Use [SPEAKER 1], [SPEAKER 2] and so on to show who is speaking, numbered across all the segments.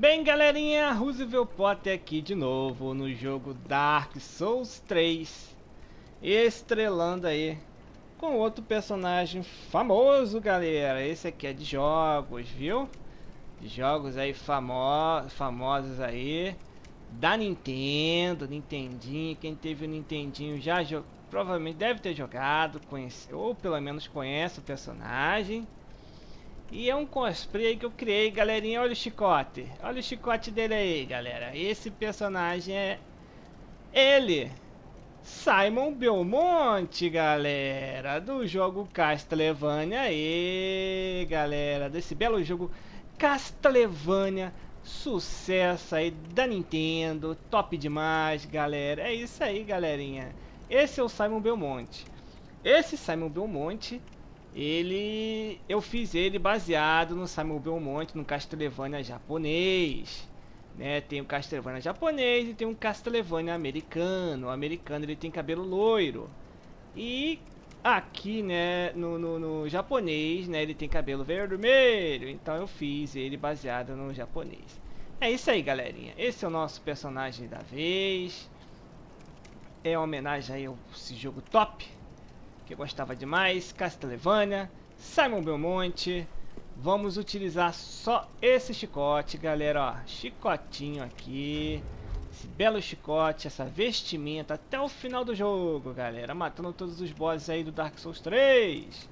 [SPEAKER 1] Bem galerinha, Roosevelt Potter aqui de novo no jogo Dark Souls 3 Estrelando aí com outro personagem famoso galera. Esse aqui é de jogos, viu? De jogos aí famo famosos aí Da Nintendo, Nintendinho. Quem teve o Nintendinho já provavelmente deve ter jogado conhece, Ou pelo menos conhece o personagem e é um cosplay que eu criei, galerinha. Olha o chicote. Olha o chicote dele aí, galera. Esse personagem é ele. Simon Belmonte, galera. Do jogo Castlevania aí, galera. Desse belo jogo Castlevania. Sucesso aí da Nintendo. Top demais, galera. É isso aí, galerinha. Esse é o Simon Belmonte. Esse Simon Belmonte ele eu fiz ele baseado no Samuel Belmonte, no Castlevania japonês. Né? Tem o Castlevania japonês e tem um Castlevania americano. O americano ele tem cabelo loiro. E aqui, né, no, no, no, japonês, né, ele tem cabelo vermelho. Então eu fiz ele baseado no japonês. É isso aí, galerinha. Esse é o nosso personagem da vez. É uma homenagem aí a esse jogo top que eu gostava demais, Castlevania, Simon Belmonte. Vamos utilizar só esse chicote, galera, ó, chicotinho aqui. Esse belo chicote, essa vestimenta até o final do jogo, galera, matando todos os bosses aí do Dark Souls 3.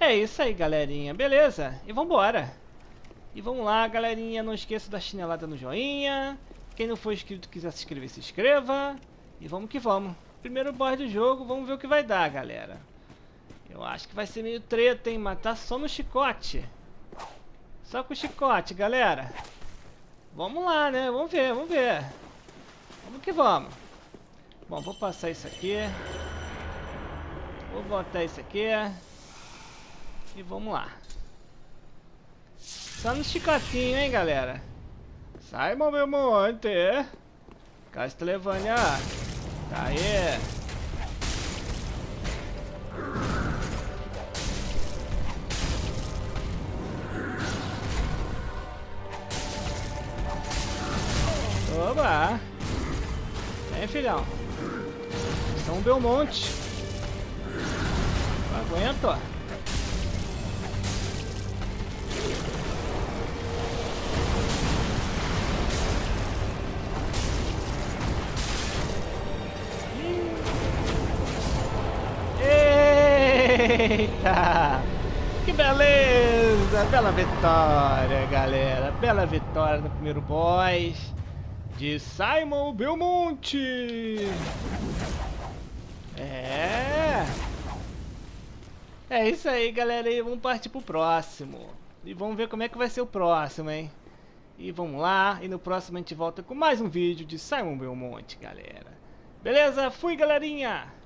[SPEAKER 1] É isso aí, galerinha, beleza? E vambora. E vamos lá, galerinha, não esqueça da chinelada no joinha. Quem não for inscrito quiser se inscrever, se inscreva. E vamos que vamos. Primeiro boss do jogo, vamos ver o que vai dar, galera. Eu acho que vai ser meio treta, hein? Matar só no chicote. Só com o chicote, galera. Vamos lá, né? Vamos ver, vamos ver. Vamos que vamos. Bom, vou passar isso aqui. Vou botar isso aqui. E vamos lá. Só no chicotinho, hein, galera. Simon Belmonte. Castlevania. Aí. Oba! Vem, filhão. São Belmonte. Não aguento, ó. Eita! Que beleza! Bela vitória, galera! Bela vitória no primeiro boss de Simon Belmonte! É! É isso aí, galera! E vamos partir pro próximo. E vamos ver como é que vai ser o próximo, hein? E vamos lá, e no próximo a gente volta com mais um vídeo de Simon Belmonte, galera. Beleza? Fui, galerinha!